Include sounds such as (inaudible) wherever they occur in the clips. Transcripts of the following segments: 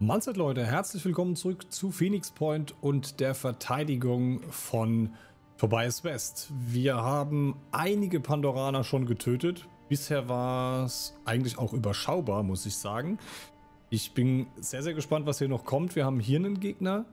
Mahlzeit Leute, herzlich willkommen zurück zu Phoenix Point und der Verteidigung von Tobias West. Wir haben einige Pandoraner schon getötet. Bisher war es eigentlich auch überschaubar, muss ich sagen. Ich bin sehr, sehr gespannt, was hier noch kommt. Wir haben hier einen Gegner,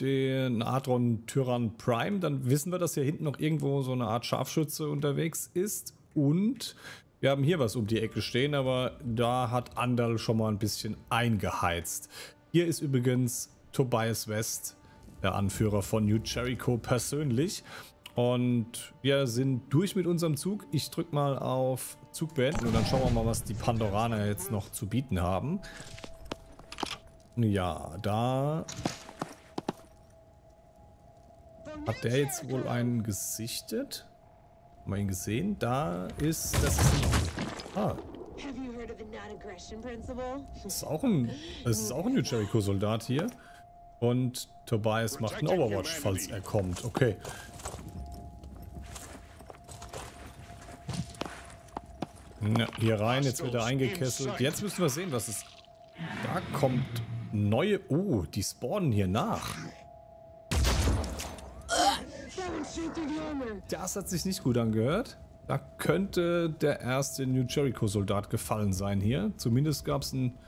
den Adron Tyrann Prime. Dann wissen wir, dass hier hinten noch irgendwo so eine Art Scharfschütze unterwegs ist. Und wir haben hier was um die Ecke stehen, aber da hat Andal schon mal ein bisschen eingeheizt. Hier ist übrigens Tobias West, der Anführer von New Jericho persönlich. Und wir sind durch mit unserem Zug. Ich drücke mal auf Zug beenden und dann schauen wir mal, was die Pandoraner jetzt noch zu bieten haben. Ja, da hat der jetzt wohl einen gesichtet. Haben wir ihn gesehen? Da ist... Das ist ein... Ah. Das ist auch ein... Das ist auch ein New Jericho-Soldat hier. Und Tobias macht einen Overwatch, falls er kommt. Okay. Ja, hier rein, jetzt wird er eingekesselt. Jetzt müssen wir sehen, was es... Da kommt neue... Oh, die spawnen hier nach. Das hat sich nicht gut angehört. Da könnte der erste New Jericho-Soldat gefallen sein hier. Zumindest gab es einen,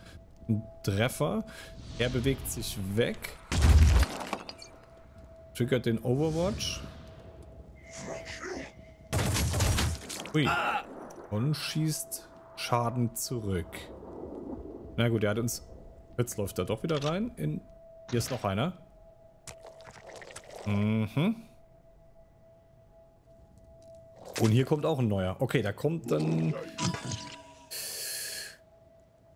einen Treffer. Er bewegt sich weg. Triggert den Overwatch. Ui. Und schießt Schaden zurück. Na gut, er hat uns... Jetzt läuft er doch wieder rein. In, hier ist noch einer. Mhm. Und hier kommt auch ein neuer. Okay, da kommt dann...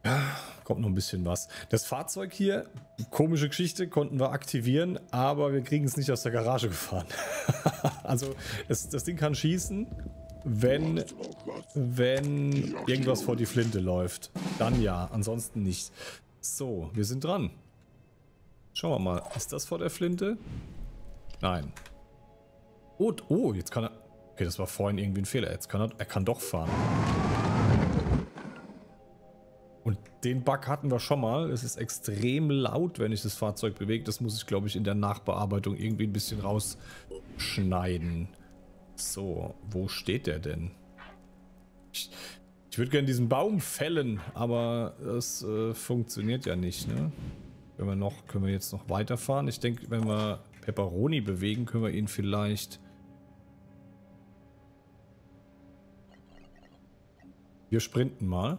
Ja, kommt noch ein bisschen was. Das Fahrzeug hier, komische Geschichte, konnten wir aktivieren, aber wir kriegen es nicht aus der Garage gefahren. (laughs) also, das, das Ding kann schießen, wenn, wenn irgendwas vor die Flinte läuft. Dann ja, ansonsten nicht. So, wir sind dran. Schauen wir mal. Ist das vor der Flinte? Nein. Oh, oh, jetzt kann er... Okay, das war vorhin irgendwie ein Fehler. Jetzt kann er, er kann doch fahren. Und den Bug hatten wir schon mal. Es ist extrem laut, wenn ich das Fahrzeug bewege. Das muss ich, glaube ich, in der Nachbearbeitung irgendwie ein bisschen rausschneiden. So, wo steht der denn? Ich, ich würde gerne diesen Baum fällen, aber das äh, funktioniert ja nicht, ne? Können wir, noch, können wir jetzt noch weiterfahren? Ich denke, wenn wir Pepperoni bewegen, können wir ihn vielleicht Wir sprinten mal.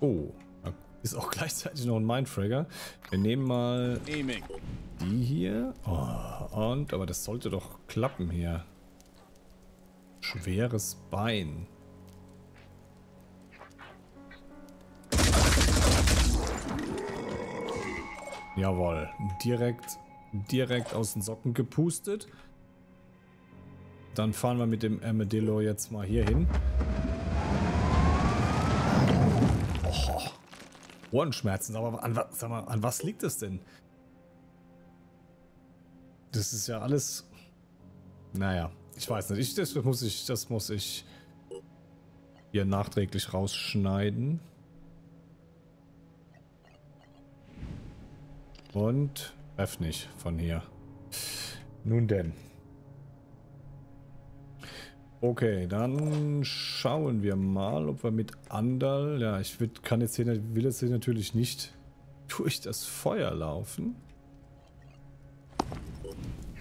Oh, ist auch (laughs) gleichzeitig noch ein Mindfragger. Wir nehmen mal die hier. Oh, und, aber das sollte doch klappen hier. Schweres Bein. Jawohl, direkt, direkt aus den Socken gepustet. Dann fahren wir mit dem Armadillo jetzt mal hier hin. Oh, Ohrenschmerzen, aber an, sag mal, an was liegt das denn? Das ist ja alles... Naja, ich weiß nicht. Ich, das muss ich, das muss ich hier nachträglich rausschneiden. Und treff nicht von hier. Nun denn. Okay, dann schauen wir mal, ob wir mit Andal... Ja, ich will, kann jetzt hier, will jetzt hier natürlich nicht durch das Feuer laufen.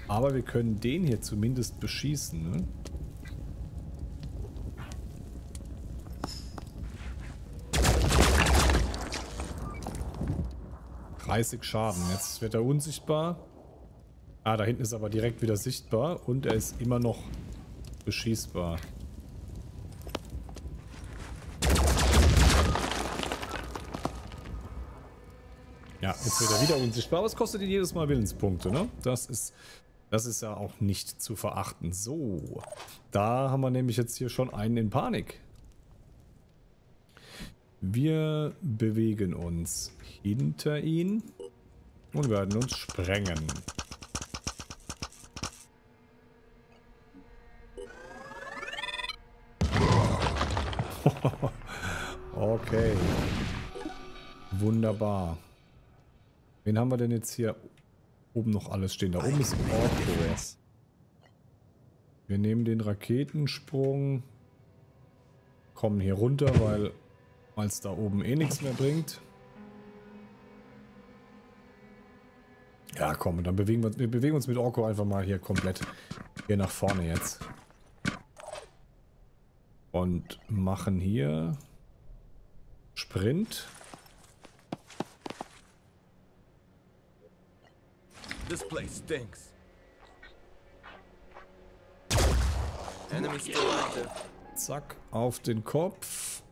Aber wir können den hier zumindest beschießen, ne? Schaden. Jetzt wird er unsichtbar. Ah, da hinten ist aber direkt wieder sichtbar. Und er ist immer noch beschießbar. Ja, jetzt wird er wieder unsichtbar, aber es kostet ihn jedes Mal Willenspunkte, ne? Das ist, das ist ja auch nicht zu verachten. So, da haben wir nämlich jetzt hier schon einen in Panik. Wir bewegen uns hinter ihn und werden uns sprengen. (laughs) Okay. Wunderbar. Wen haben wir denn jetzt hier oben noch alles stehen? Da oben ist Orko. Wir nehmen den Raketensprung. Kommen hier runter, weil es da oben eh nichts mehr bringt. Ja, komm, dann bewegen wir, wir bewegen uns mit Orko einfach mal hier komplett hier nach vorne jetzt. Und machen hier Sprint. This place stinks. Enemy Zack, auf den Kopf.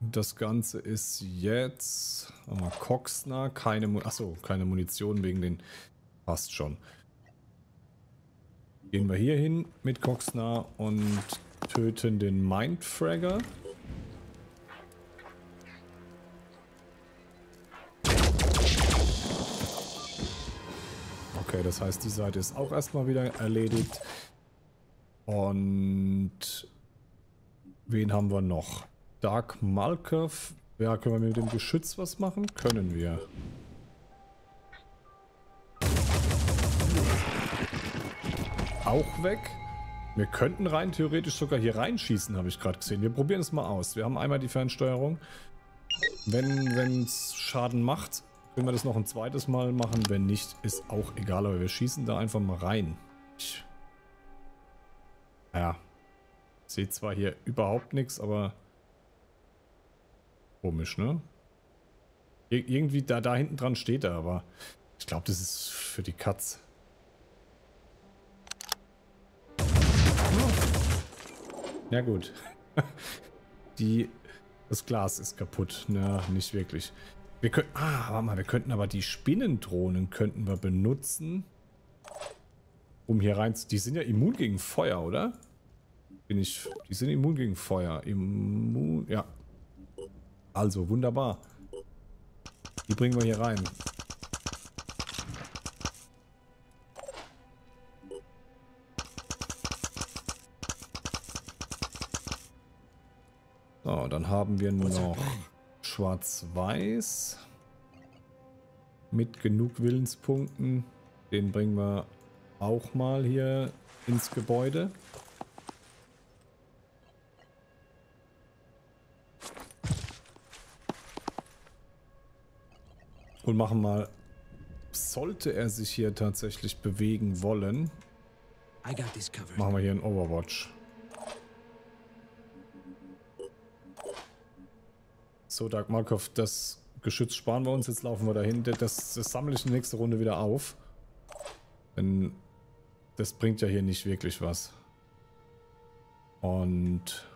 Das Ganze ist jetzt... Mal Coxner, keine... Mu Achso, keine Munition wegen den... Passt schon. Gehen wir hier hin mit Coxner und töten den Mindfragger. Okay, das heißt, die Seite ist auch erstmal wieder erledigt. Und wen haben wir noch? Dark Malkov. Ja, können wir mit dem Geschütz was machen? Können wir. Auch weg. Wir könnten rein theoretisch sogar hier reinschießen, habe ich gerade gesehen. Wir probieren es mal aus. Wir haben einmal die Fernsteuerung. Wenn es Schaden macht, können wir das noch ein zweites Mal machen. Wenn nicht, ist auch egal. Aber wir schießen da einfach mal rein. Ich ja. Sehe zwar hier überhaupt nichts, aber komisch, ne? Ir irgendwie da, da hinten dran steht er, aber ich glaube, das ist für die Katz. Ja gut. (laughs) die, das Glas ist kaputt. Na, nicht wirklich. Wir können, ah, warte mal, wir könnten aber die Spinnendrohnen könnten wir benutzen. Um hier rein... Die sind ja immun gegen Feuer, oder? Bin ich... Die sind immun gegen Feuer. Immun... Ja. Also, wunderbar. Die bringen wir hier rein. So, dann haben wir nur noch Schwarz-Weiß. Mit genug Willenspunkten. Den bringen wir auch mal hier ins Gebäude. Und machen mal, sollte er sich hier tatsächlich bewegen wollen, machen wir hier ein Overwatch. So, Dark Markov, das Geschütz sparen wir uns. Jetzt laufen wir dahin. Das, das sammle ich in der nächsten Runde wieder auf. Denn das bringt ja hier nicht wirklich was. Und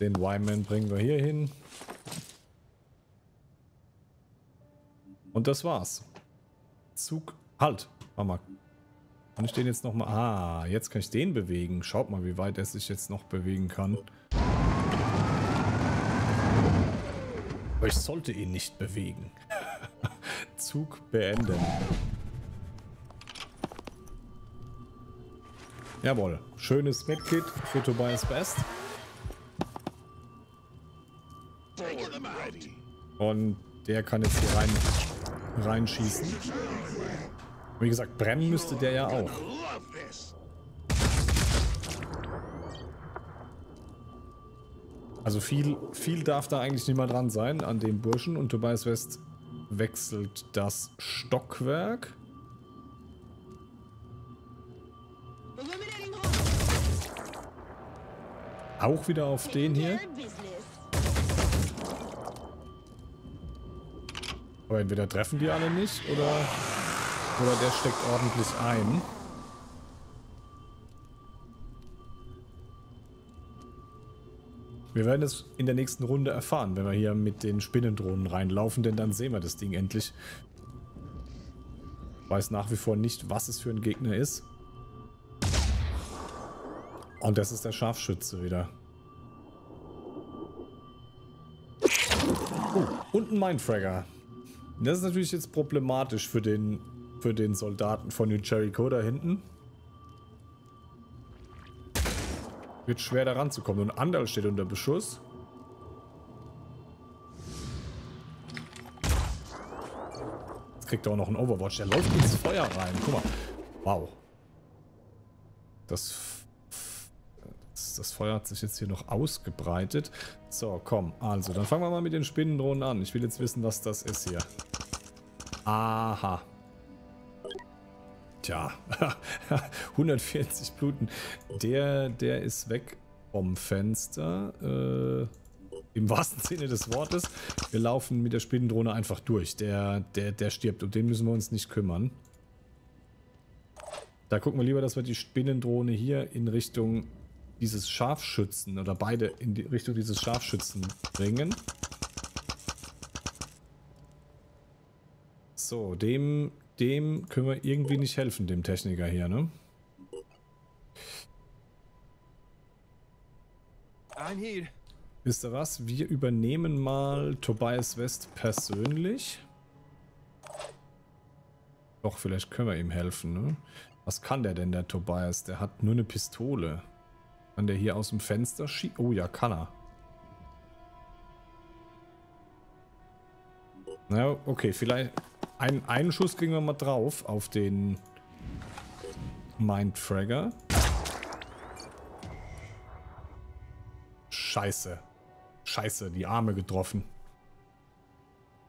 den Y-Man bringen wir hier hin. Und das war's. Zug. Halt. Mama. Kann ich den jetzt nochmal... Ah, jetzt kann ich den bewegen. Schaut mal, wie weit er sich jetzt noch bewegen kann. Aber ich sollte ihn nicht bewegen. (laughs) Zug beenden. Jawohl. Schönes Medkit für Tobias Best. Und der kann jetzt hier rein, reinschießen. Wie gesagt, brennen müsste der ja auch. Also viel, viel darf da eigentlich nicht mal dran sein an dem Burschen. Und Tobias West wechselt das Stockwerk. Auch wieder auf den hier. Aber entweder treffen die alle nicht oder, oder der steckt ordentlich ein. Wir werden es in der nächsten Runde erfahren, wenn wir hier mit den Spinnendrohnen reinlaufen, denn dann sehen wir das Ding endlich. Ich weiß nach wie vor nicht, was es für ein Gegner ist. Und das ist der Scharfschütze wieder. Oh, und ein Mindfragger. Das ist natürlich jetzt problematisch für den, für den Soldaten von New Jericho da hinten. Wird schwer da ranzukommen. Und Andal steht unter Beschuss. Jetzt kriegt er auch noch einen Overwatch. Der läuft ins Feuer rein. Guck mal. Wow. Das, das, das Feuer hat sich jetzt hier noch ausgebreitet. So, komm. Also, dann fangen wir mal mit den Spinnendrohnen an. Ich will jetzt wissen, was das ist hier. Aha. Tja, (laughs) 140 Bluten. Der, der ist weg vom Fenster. Äh, Im wahrsten Sinne des Wortes. Wir laufen mit der Spinnendrohne einfach durch. Der, der, der stirbt. Um den müssen wir uns nicht kümmern. Da gucken wir lieber, dass wir die Spinnendrohne hier in Richtung dieses Scharfschützen oder beide in die Richtung dieses Scharfschützen bringen. So, dem, dem können wir irgendwie nicht helfen, dem Techniker hier, ne? Wisst ihr was? Wir übernehmen mal Tobias West persönlich. Doch, vielleicht können wir ihm helfen, ne? Was kann der denn, der Tobias? Der hat nur eine Pistole. Kann der hier aus dem Fenster schießen? Oh ja, kann er. Na, okay, vielleicht... Ein, einen Schuss kriegen wir mal drauf auf den Mindfragger. Scheiße. Scheiße, die Arme getroffen.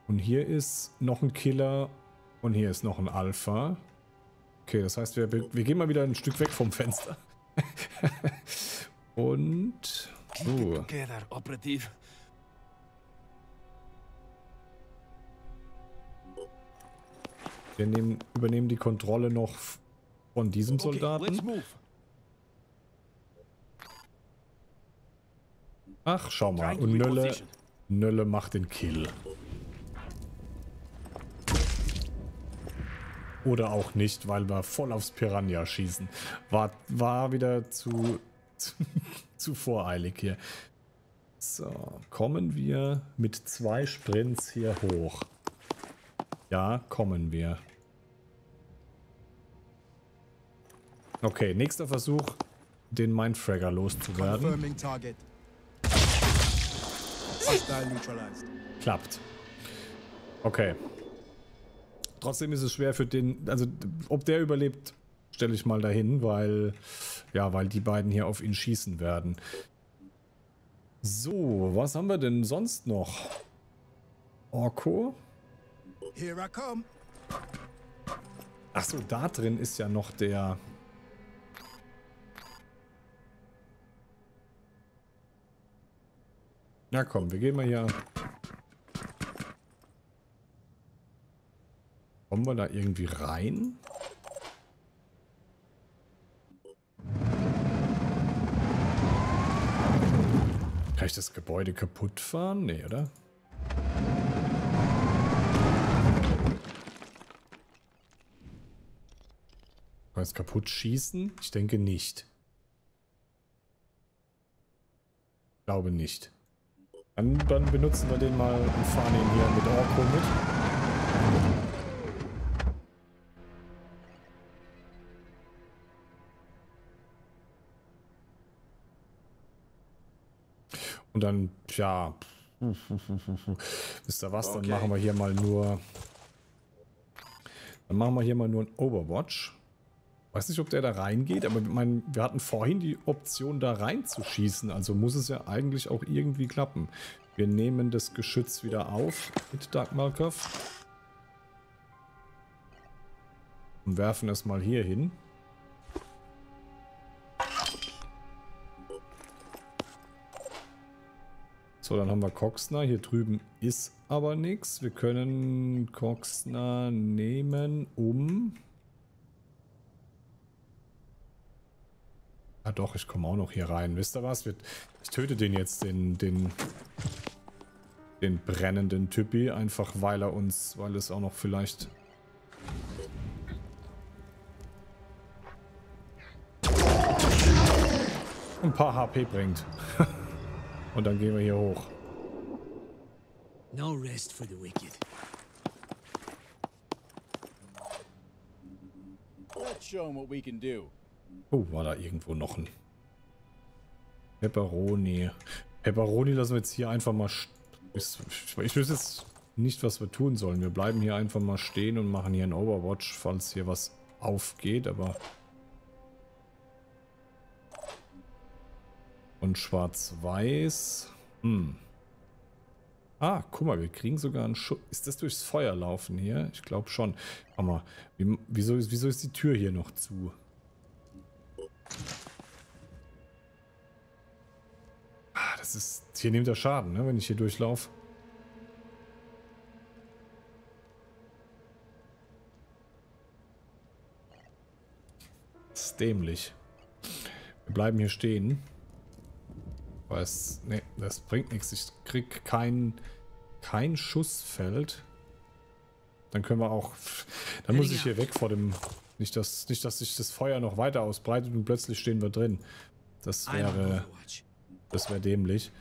Und hier ist noch ein Killer und hier ist noch ein Alpha. Okay, das heißt, wir, wir gehen mal wieder ein Stück weg vom Fenster. (laughs) und... Uh. Wir nehmen, übernehmen die Kontrolle noch von diesem Soldaten. Ach, schau mal. Und Nölle, Nölle macht den Kill. Oder auch nicht, weil wir voll aufs Piranha schießen. War, war wieder zu, (laughs) zu, zu voreilig hier. So, kommen wir mit zwei Sprints hier hoch. Ja, kommen wir. Okay, nächster Versuch, den Mindfragger loszuwerden. Klappt. Okay. Trotzdem ist es schwer für den, also ob der überlebt, stelle ich mal dahin, weil, ja, weil die beiden hier auf ihn schießen werden. So, was haben wir denn sonst noch? Orko? Here I come. Achso, da drin ist ja noch der... Na komm, wir gehen mal hier... Kommen wir da irgendwie rein? Kann ich das Gebäude kaputt fahren? Nee, oder? Kann ich es kaputt schießen? Ich denke nicht. Ich glaube nicht. Dann, dann benutzen wir den mal und fahren ihn hier mit Orko mit. Und dann, ja, (laughs) wisst ihr was, dann machen wir hier mal nur, dann machen wir hier mal nur ein Overwatch. Weiß nicht, ob der da reingeht, aber mein, wir hatten vorhin die Option, da reinzuschießen. Also muss es ja eigentlich auch irgendwie klappen. Wir nehmen das Geschütz wieder auf mit Dark Markov. Und werfen es mal hier hin. So, dann haben wir Coxner. Hier drüben ist aber nichts. Wir können Coxner nehmen, um... Ah doch, ich komme auch noch hier rein. Wisst ihr was? Ich töte den jetzt, den, den, den brennenden Typi, einfach weil er uns, weil es auch noch vielleicht... ein paar HP bringt. (laughs) Und dann gehen wir hier hoch. No rest for the wicked. Let's show them what we can do. Oh, war da irgendwo noch ein... Pepperoni. Pepperoni lassen wir jetzt hier einfach mal... Ich, weiß jetzt nicht, was wir tun sollen. Wir bleiben hier einfach mal stehen und machen hier ein Overwatch, falls hier was aufgeht, aber... Und schwarz-weiß. Hm. Ah, guck mal, wir kriegen sogar einen Schuss. Ist das durchs Feuer laufen hier? Ich glaube schon. Warte mal, wie, wieso, ist, wieso ist die Tür hier noch zu? Das ist... Hier nimmt er Schaden, ne, wenn ich hier durchlaufe. Das ist dämlich. Wir bleiben hier stehen. Was? Ne, das bringt nichts. Ich krieg kein, kein Schussfeld. Dann können wir auch... Dann muss ich hier weg vor dem... Nicht dass, nicht, dass sich das Feuer noch weiter ausbreitet und plötzlich stehen wir drin. Das wäre... Das wäre dämlich.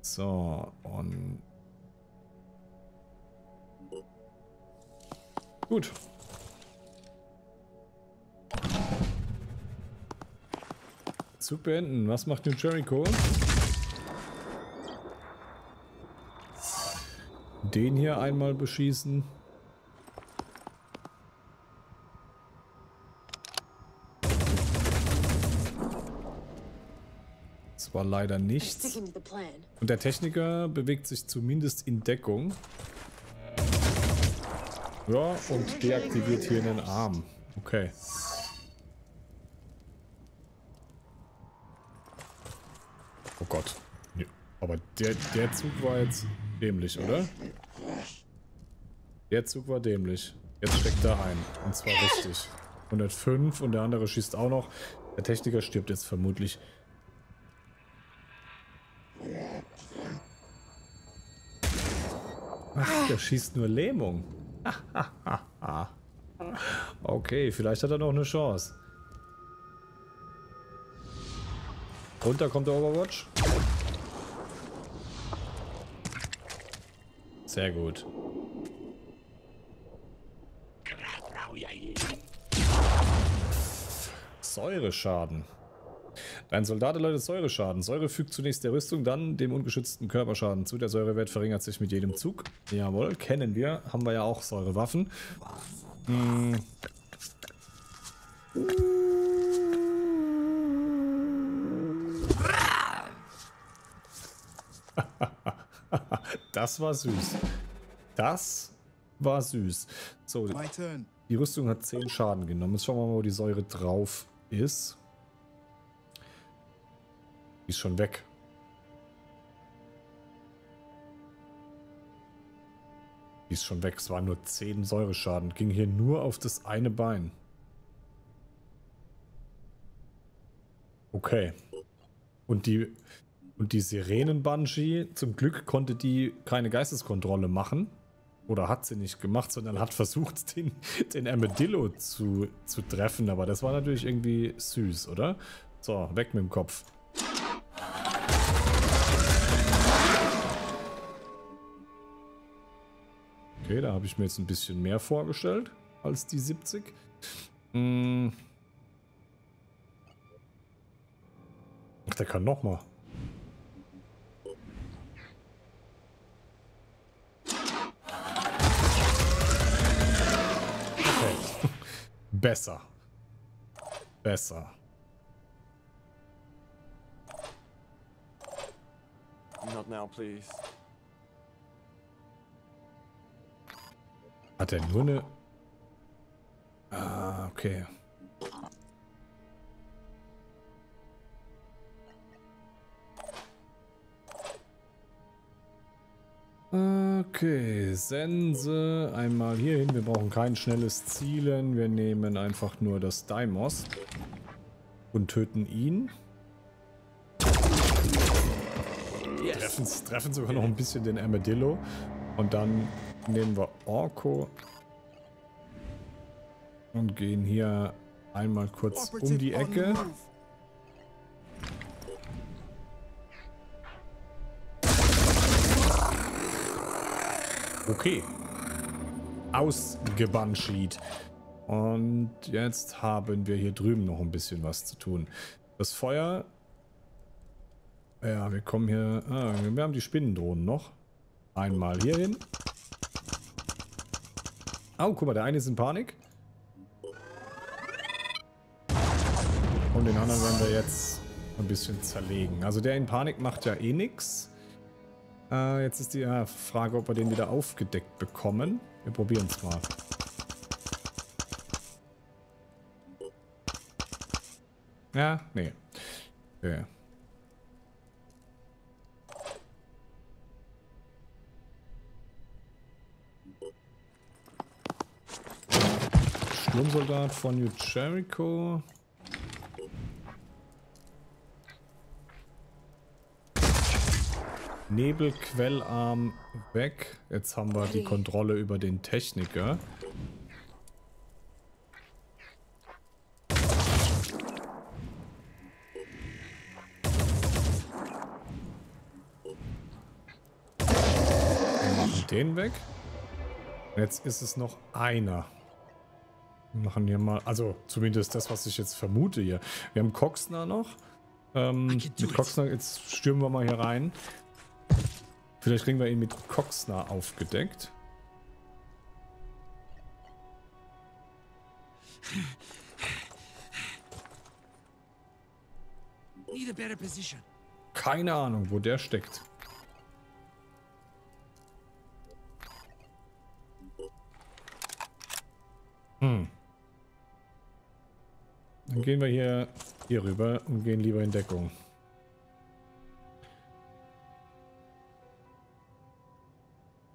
So, und... Gut. Zug beenden. Was macht New Jericho? Den hier einmal beschießen. Das war leider nichts. Und der Techniker bewegt sich zumindest in Deckung. Ja, und deaktiviert hier einen Arm. Okay. Oh Gott. Aber der, der Zug war jetzt dämlich, oder? Der Zug war dämlich. Jetzt steckt er ein. Und zwar richtig. (laughs) 105 und der andere schießt auch noch. Der Techniker stirbt jetzt vermutlich. Ach, der schießt nur Lähmung. (laughs) okay, vielleicht hat er noch eine Chance. Runter kommt der Overwatch. Sehr gut. Säureschaden. Dein Soldat erleidet Säureschaden. Säure fügt zunächst der Rüstung, dann dem ungeschützten Körperschaden zu. Der Säurewert verringert sich mit jedem Zug. Jawohl, kennen wir. Haben wir ja auch Säurewaffen. Hm. (laughs) das war süß. Das war süß. So, die Rüstung hat 10 Schaden genommen. Jetzt schauen wir mal, wo die Säure drauf ist. Die ist schon weg. Die ist schon weg. Es waren nur 10 Säureschaden. Ging hier nur auf das eine Bein. Okay. Und die und die Sirenen-Banshee, zum Glück konnte die keine Geisteskontrolle machen. Oder hat sie nicht gemacht, sondern hat versucht, (laughs) den, den Armadillo zu, zu treffen. Aber das war natürlich irgendwie süß, oder? So, weg mit dem Kopf. Okay, da habe ich mir jetzt ein bisschen mehr vorgestellt als die 70. Hm. Ach, der kann nochmal. (laughs) Besser. Besser. Not now, please. Hat er nur eine... Ah, okay. Okay, Sense. Einmal hier hin. Wir brauchen kein schnelles Zielen. Wir nehmen einfach nur das Daimos. Und töten ihn. Treffen, treffen sogar noch ein bisschen den Armadillo. Und dann nehmen wir Orko. Und gehen hier einmal kurz um die Ecke. Okay. Ausgebanschied. Und jetzt haben wir hier drüben noch ein bisschen was zu tun. Das Feuer Ja, wir kommen hier... Ah, wir haben die Spinnendrohnen noch. Einmal hier hin. Oh, guck mal, der eine ist in Panik. Und den anderen werden wir jetzt ein bisschen zerlegen. Also der in Panik macht ja eh nichts. Äh, jetzt ist die ja, Frage, ob wir den wieder aufgedeckt bekommen. Wir probieren es mal. Ja, nee. Okay. Sturmsoldat von New Jericho. Nebelquellarm weg. Jetzt haben wir die Kontrolle über den Techniker. den weg. Jetzt ist es noch einer. Machen hier mal, also zumindest das, was ich jetzt vermute hier. Wir haben Coxner noch. Ähm, mit Coxner, jetzt stürmen wir mal hier rein. Vielleicht kriegen wir ihn mit Coxner aufgedeckt. Keine Ahnung, wo der steckt. Hm. Dann gehen wir hier, hier rüber und gehen lieber in Deckung.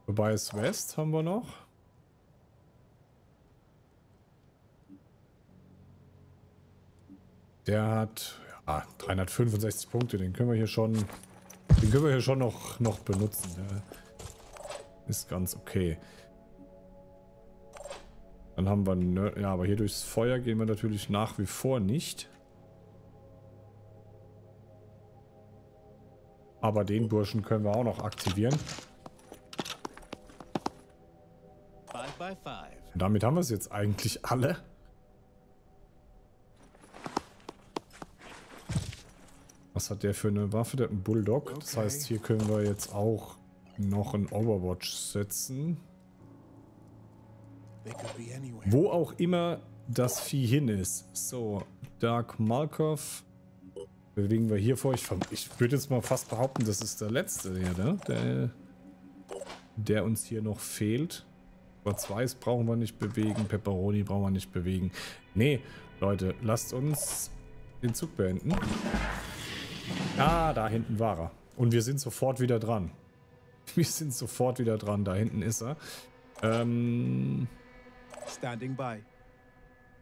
Tobias West haben wir noch. Der hat ja, 365 Punkte, den können wir hier schon, den können wir hier schon noch, noch benutzen. Ist ganz okay. Dann haben wir, Nerd ja, aber hier durchs Feuer gehen wir natürlich nach wie vor nicht. Aber den Burschen können wir auch noch aktivieren. Und damit haben wir es jetzt eigentlich alle. Was hat der für eine Waffe? Der hat einen Bulldog. Das heißt, hier können wir jetzt auch noch ein Overwatch setzen. Wo auch immer das Vieh hin ist. So, Dark Malkov. Bewegen wir hier vor. Ich, ich würde jetzt mal fast behaupten, das ist der letzte hier, ne? Der, der uns hier noch fehlt. Schwarz-Weiß brauchen wir nicht bewegen. Pepperoni brauchen wir nicht bewegen. Nee, Leute, lasst uns den Zug beenden. Ah, da hinten war er. Und wir sind sofort wieder dran. (laughs) Wir sind sofort wieder dran. Da hinten ist er. Ähm... Standing by.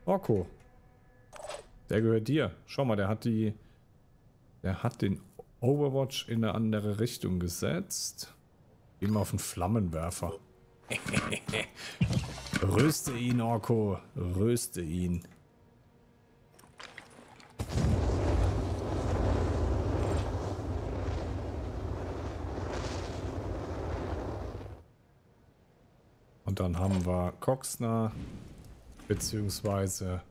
Orko. Der gehört dir. Schau mal, der hat die... Der hat den Overwatch in eine andere Richtung gesetzt. Gehen wir auf den Flammenwerfer. (laughs) Röste ihn, Orko. Röste ihn. Dann haben wir Coxner, beziehungsweise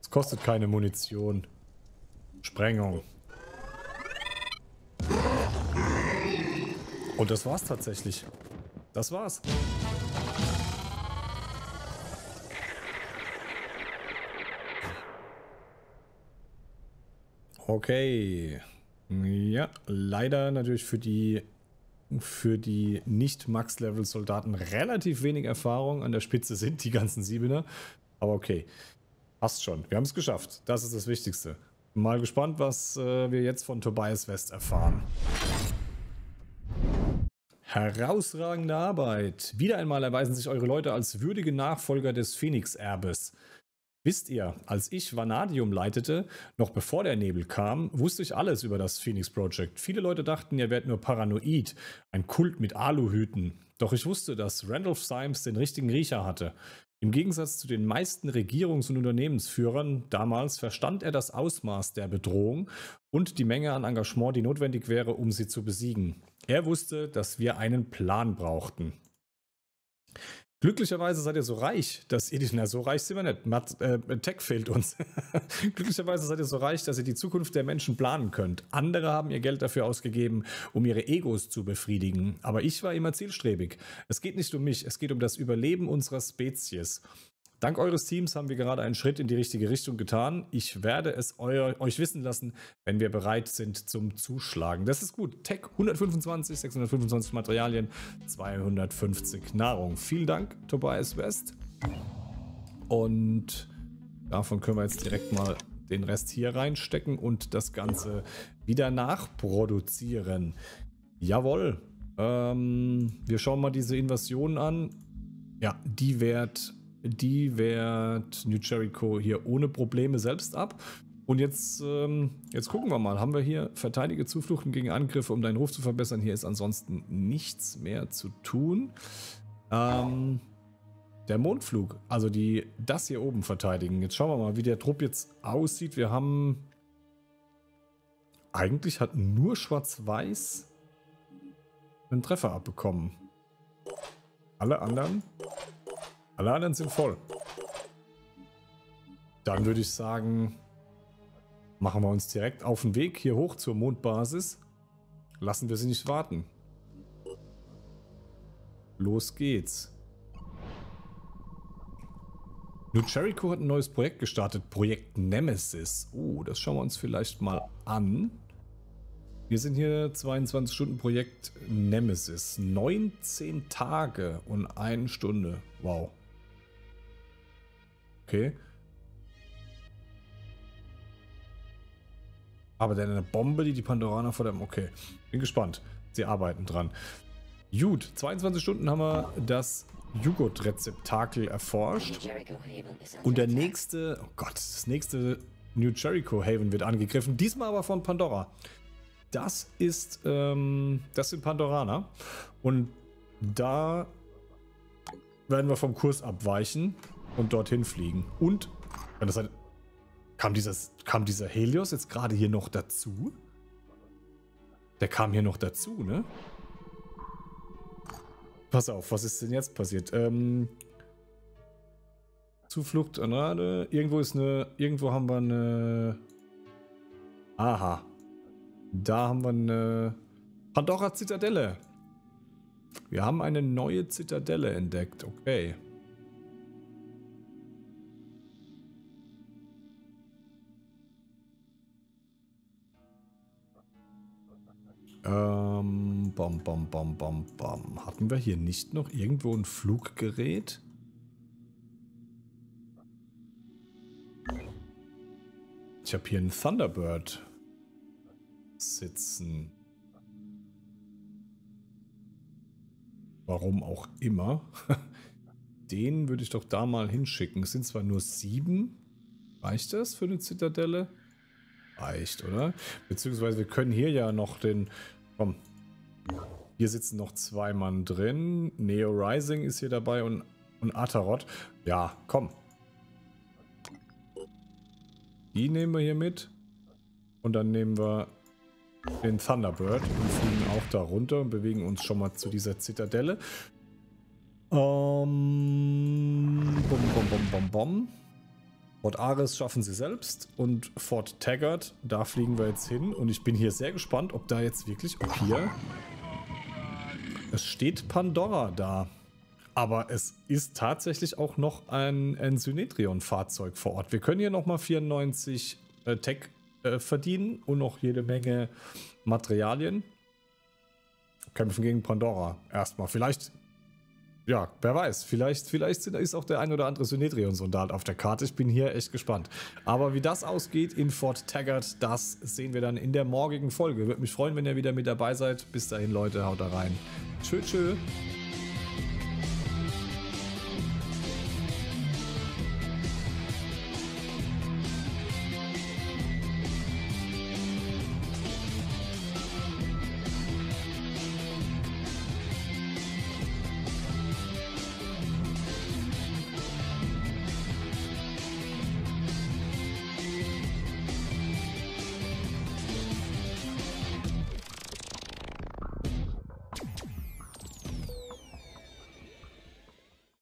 es kostet keine Munition. Sprengung. Und das war's tatsächlich. Das war's. Okay. Ja, leider natürlich für die für die Nicht-Max-Level-Soldaten relativ wenig Erfahrung an der Spitze sind, die ganzen Siebener. Aber okay, passt schon. Wir haben es geschafft. Das ist das Wichtigste. Mal gespannt, was äh, wir jetzt von Tobias West erfahren. Herausragende Arbeit. Wieder einmal erweisen sich eure Leute als würdige Nachfolger des Phoenix-Erbes. Wisst ihr, als ich Vanadium leitete, noch bevor der Nebel kam, wusste ich alles über das Phoenix Project. Viele Leute dachten, ihr werdet nur paranoid, ein Kult mit Aluhüten. Doch ich wusste, dass Randolph Symes den richtigen Riecher hatte. Im Gegensatz zu den meisten Regierungs- und Unternehmensführern damals verstand er das Ausmaß der Bedrohung und die Menge an Engagement, die notwendig wäre, um sie zu besiegen. Er wusste, dass wir einen Plan brauchten. Glücklicherweise seid ihr so reich, dass ihr na so reich sind wir nicht, Mat, äh, Tech fehlt uns. (laughs) Glücklicherweise seid ihr so reich, dass ihr die Zukunft der Menschen planen könnt. Andere haben ihr Geld dafür ausgegeben, um ihre Egos zu befriedigen. Aber ich war immer zielstrebig. Es geht nicht um mich, es geht um das Überleben unserer Spezies. Dank eures Teams haben wir gerade einen Schritt in die richtige Richtung getan. Ich werde es euer, euch wissen lassen, wenn wir bereit sind zum Zuschlagen. Das ist gut. Tech 125, 625 Materialien, 250 Nahrung. Vielen Dank, Tobias West. Und davon können wir jetzt direkt mal den Rest hier reinstecken und das Ganze wieder nachproduzieren. Jawohl. Ähm, wir schauen mal diese Invasion an. Ja, die wehrt die wehrt New Jericho hier ohne Probleme selbst ab. Und jetzt, ähm, jetzt gucken wir mal. Haben wir hier verteidige Zufluchten gegen Angriffe, um deinen Ruf zu verbessern? Hier ist ansonsten nichts mehr zu tun. Ähm, der Mondflug, also die das hier oben verteidigen. Jetzt schauen wir mal, wie der Trupp jetzt aussieht. Wir haben... Eigentlich hat nur Schwarz-Weiß einen Treffer abbekommen. Alle anderen alle anderen sind voll. Dann würde ich sagen, machen wir uns direkt auf den Weg hier hoch zur Mondbasis. Lassen wir sie nicht warten. Los geht's. New Jericho hat ein neues Projekt gestartet, Projekt Nemesis. Oh, das schauen wir uns vielleicht mal an. Wir sind hier 22 Stunden Projekt Nemesis. 19 Tage und eine Stunde. Wow. Okay. Aber dann eine Bombe, die die Pandoraner vor dem... Okay, bin gespannt. Sie arbeiten dran. Gut, 22 Stunden haben wir das Jugot-Rezeptakel erforscht. Und der nächste... Oh Gott, das nächste New Jericho Haven wird angegriffen. Diesmal aber von Pandora. Das ist... Ähm, das sind Pandoraner. Und da werden wir vom Kurs abweichen und dorthin fliegen. Und, das heißt, kam, dieses, kam dieser Helios jetzt gerade hier noch dazu? Der kam hier noch dazu, ne? Pass auf, was ist denn jetzt passiert? Ähm, Zuflucht Anrade. Irgendwo ist eine. Irgendwo haben wir eine. Aha. Da haben wir eine Pandora Zitadelle. Wir haben eine neue Zitadelle entdeckt. Okay. Ähm, bam, bam, bam, bam, bam. Hatten wir hier nicht noch irgendwo ein Fluggerät? Ich habe hier einen Thunderbird sitzen. Warum auch immer. (laughs) Den würde ich doch da mal hinschicken. Es sind zwar nur sieben. Reicht das für eine Zitadelle? Reicht, oder? Beziehungsweise wir können hier ja noch den Komm. Hier sitzen noch zwei Mann drin. Neo Rising ist hier dabei und, und Ataroth. Ja, komm. Die nehmen wir hier mit. Und dann nehmen wir den Thunderbird und fliegen auch da runter und bewegen uns schon mal zu dieser Zitadelle. Ähm, bum, bum, bum, bum, bum. Fort Ares schaffen sie selbst und Fort Taggart, da fliegen wir jetzt hin und ich bin hier sehr gespannt, ob da jetzt wirklich, ob hier, es steht Pandora da, aber es ist tatsächlich auch noch ein, ein Synetrion-Fahrzeug vor Ort. Wir können hier nochmal 94 äh, Tech äh, verdienen und noch jede Menge Materialien. Kämpfen gegen Pandora erstmal. Vielleicht ja, wer weiß. Vielleicht, vielleicht ist auch der ein oder andere Synetrion-Soldat auf der Karte. Ich bin hier echt gespannt. Aber wie das ausgeht in Fort Taggart, das sehen wir dann in der morgigen Folge. Würde mich freuen, wenn ihr wieder mit dabei seid. Bis dahin, Leute, haut da rein. Tschö, tschö.